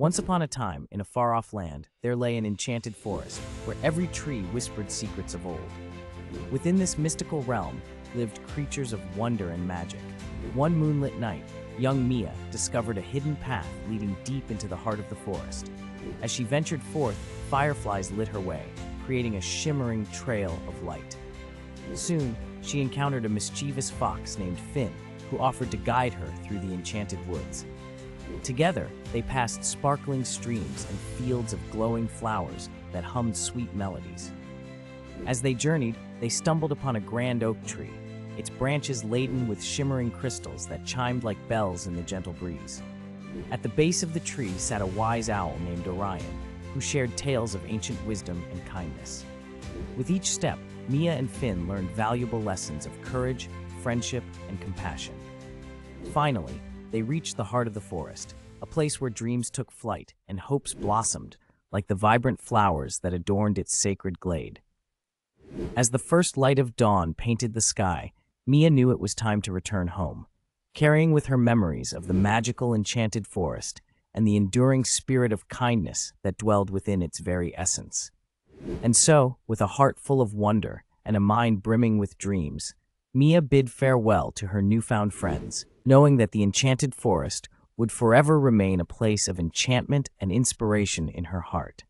Once upon a time, in a far-off land, there lay an enchanted forest where every tree whispered secrets of old. Within this mystical realm lived creatures of wonder and magic. One moonlit night, young Mia discovered a hidden path leading deep into the heart of the forest. As she ventured forth, fireflies lit her way, creating a shimmering trail of light. Soon, she encountered a mischievous fox named Finn, who offered to guide her through the enchanted woods. Together, they passed sparkling streams and fields of glowing flowers that hummed sweet melodies. As they journeyed, they stumbled upon a grand oak tree, its branches laden with shimmering crystals that chimed like bells in the gentle breeze. At the base of the tree sat a wise owl named Orion, who shared tales of ancient wisdom and kindness. With each step, Mia and Finn learned valuable lessons of courage, friendship, and compassion. Finally, they reached the heart of the forest, a place where dreams took flight and hopes blossomed like the vibrant flowers that adorned its sacred glade. As the first light of dawn painted the sky, Mia knew it was time to return home, carrying with her memories of the magical enchanted forest and the enduring spirit of kindness that dwelled within its very essence. And so, with a heart full of wonder and a mind brimming with dreams, Mia bid farewell to her newfound friends, knowing that the enchanted forest would forever remain a place of enchantment and inspiration in her heart.